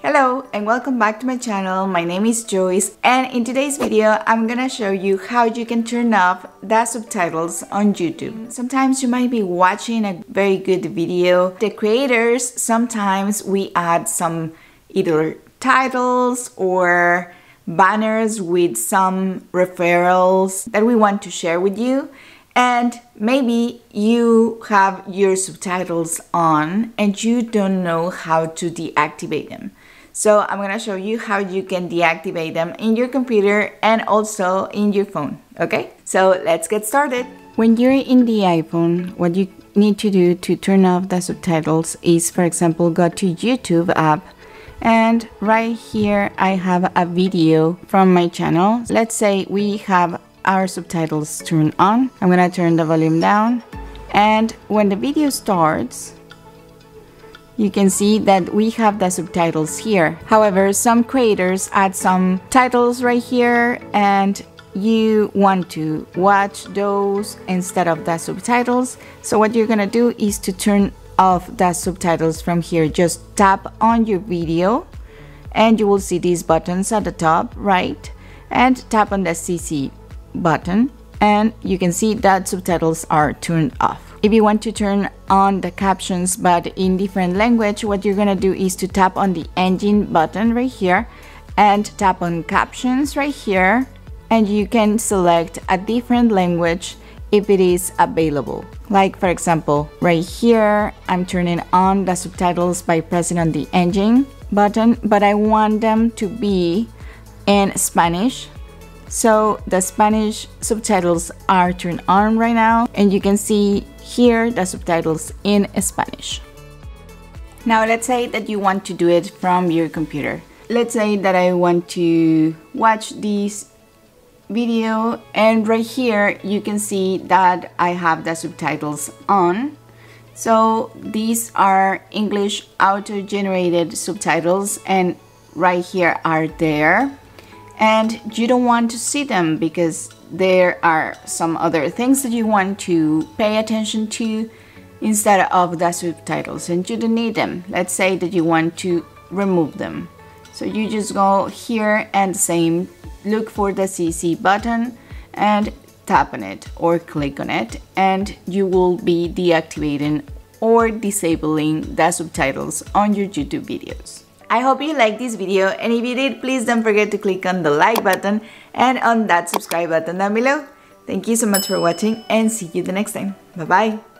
Hello and welcome back to my channel. My name is Joyce and in today's video I'm gonna show you how you can turn off the subtitles on YouTube. Sometimes you might be watching a very good video. The creators, sometimes we add some either titles or banners with some referrals that we want to share with you and maybe you have your subtitles on and you don't know how to deactivate them. So I'm gonna show you how you can deactivate them in your computer and also in your phone, okay? So let's get started. When you're in the iPhone, what you need to do to turn off the subtitles is, for example, go to YouTube app and right here I have a video from my channel. Let's say we have our subtitles turned on. I'm gonna turn the volume down and when the video starts, you can see that we have the subtitles here. However, some creators add some titles right here and you want to watch those instead of the subtitles. So what you're gonna do is to turn off the subtitles from here. Just tap on your video and you will see these buttons at the top right and tap on the CC button and you can see that subtitles are turned off. If you want to turn on the captions but in different language, what you're gonna do is to tap on the engine button right here and tap on captions right here and you can select a different language if it is available. Like for example, right here, I'm turning on the subtitles by pressing on the engine button, but I want them to be in Spanish. So the Spanish subtitles are turned on right now and you can see here the subtitles in Spanish. Now let's say that you want to do it from your computer. Let's say that I want to watch this video and right here you can see that I have the subtitles on. So these are English auto-generated subtitles and right here are there and you don't want to see them because there are some other things that you want to pay attention to instead of the subtitles and you don't need them. Let's say that you want to remove them. So you just go here and same look for the CC button and tap on it or click on it and you will be deactivating or disabling the subtitles on your YouTube videos. I hope you liked this video and if you did, please don't forget to click on the like button and on that subscribe button down below. Thank you so much for watching and see you the next time. Bye bye.